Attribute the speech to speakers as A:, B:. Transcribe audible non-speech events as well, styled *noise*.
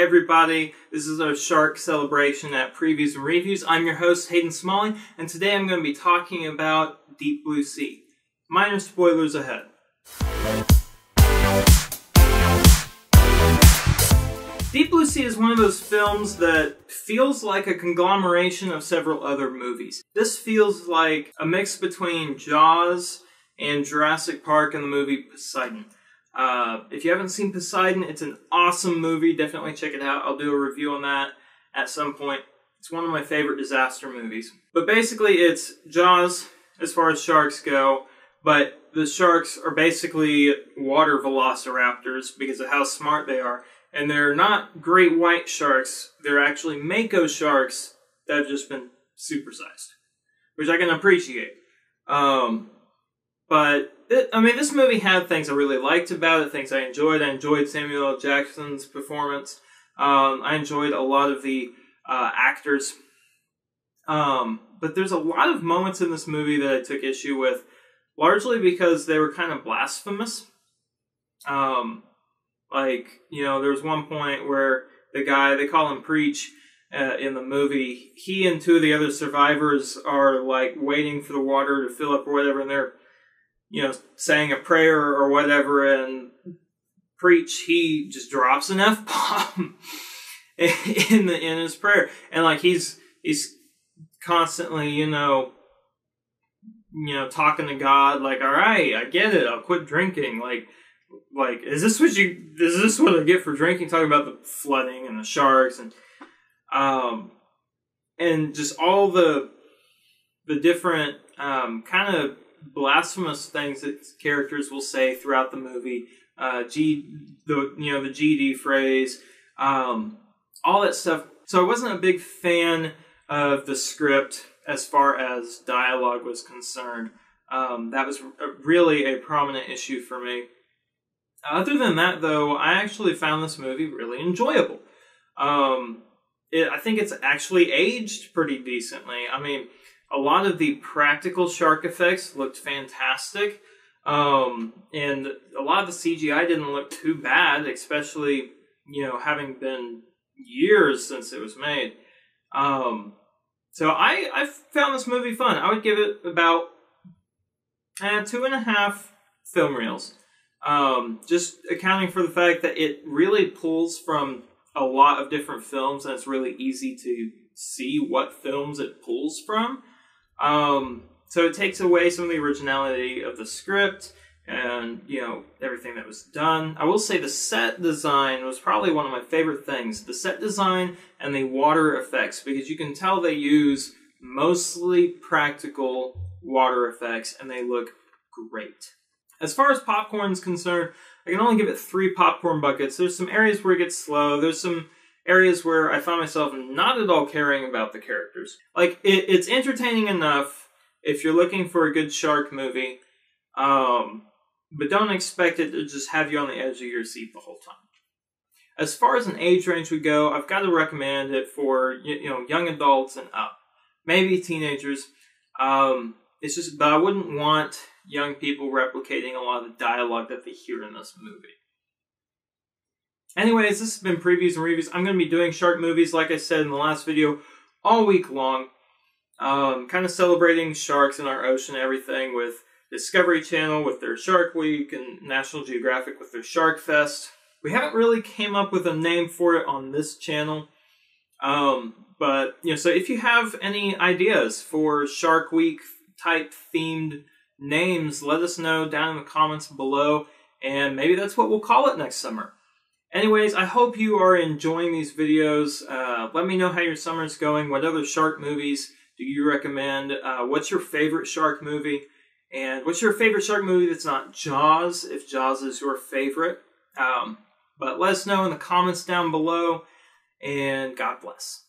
A: Everybody, this is our shark celebration at Previews and Reviews. I'm your host, Hayden Smalling, and today I'm going to be talking about Deep Blue Sea. Minor spoilers ahead. Deep Blue Sea is one of those films that feels like a conglomeration of several other movies. This feels like a mix between Jaws and Jurassic Park and the movie Poseidon. Uh, if you haven't seen Poseidon, it's an awesome movie. Definitely check it out. I'll do a review on that at some point. It's one of my favorite disaster movies. But basically, it's Jaws as far as sharks go, but the sharks are basically water velociraptors because of how smart they are. And they're not great white sharks, they're actually mako sharks that have just been supersized, which I can appreciate. Um, but I mean, this movie had things I really liked about it, things I enjoyed. I enjoyed Samuel. Jackson's performance. Um, I enjoyed a lot of the uh, actors. Um, but there's a lot of moments in this movie that I took issue with, largely because they were kind of blasphemous. Um, like, you know, there was one point where the guy, they call him Preach, uh, in the movie, he and two of the other survivors are like waiting for the water to fill up or whatever, and they're you know, saying a prayer or whatever and preach, he just drops an F bomb *laughs* in the in his prayer. And like he's he's constantly, you know, you know, talking to God, like, all right, I get it, I'll quit drinking. Like like, is this what you is this what I get for drinking? Talking about the flooding and the sharks and um and just all the the different um kind of blasphemous things that characters will say throughout the movie. Uh, G, the you know the GD phrase, um, all that stuff. So I wasn't a big fan of the script as far as dialogue was concerned. Um, that was really a prominent issue for me. Other than that, though, I actually found this movie really enjoyable. Um, it, I think it's actually aged pretty decently. I mean, a lot of the practical shark effects looked fantastic. Um, and a lot of the CGI didn't look too bad, especially, you know, having been years since it was made. Um, so I, I found this movie fun. I would give it about uh, two and a half film reels. Um, just accounting for the fact that it really pulls from a lot of different films and it's really easy to see what films it pulls from. Um, so it takes away some of the originality of the script and you know everything that was done. I will say the set design was probably one of my favorite things. The set design and the water effects because you can tell they use mostly practical water effects and they look great. As far as popcorn is concerned, I can only give it three popcorn buckets. There's some areas where it gets slow. There's some areas where I found myself not at all caring about the characters. Like it, it's entertaining enough if you're looking for a good shark movie, um, but don't expect it to just have you on the edge of your seat the whole time. As far as an age range would go, I've got to recommend it for you know young adults and up, maybe teenagers. Um, it's just, but I wouldn't want young people replicating a lot of the dialogue that they hear in this movie. Anyways, this has been previews and reviews. I'm going to be doing shark movies, like I said in the last video, all week long. Um, kind of celebrating sharks in our ocean everything with Discovery Channel with their Shark Week and National Geographic with their Shark Fest. We haven't really came up with a name for it on this channel. Um, but, you know, so if you have any ideas for Shark Week type themed names, let us know down in the comments below. And maybe that's what we'll call it next summer. Anyways, I hope you are enjoying these videos. Uh, let me know how your summer is going. What other shark movies do you recommend? Uh, what's your favorite shark movie? And what's your favorite shark movie that's not Jaws, if Jaws is your favorite? Um, but let us know in the comments down below, and God bless.